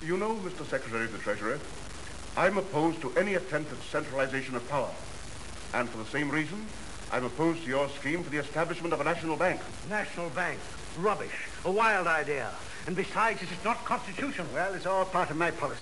You know, Mr. Secretary of the Treasury, I'm opposed to any attempt at centralization of power. And for the same reason, I'm opposed to your scheme for the establishment of a national bank. National bank. Rubbish. A wild idea. And besides, it is not constitutional. Well, it's all part of my policy.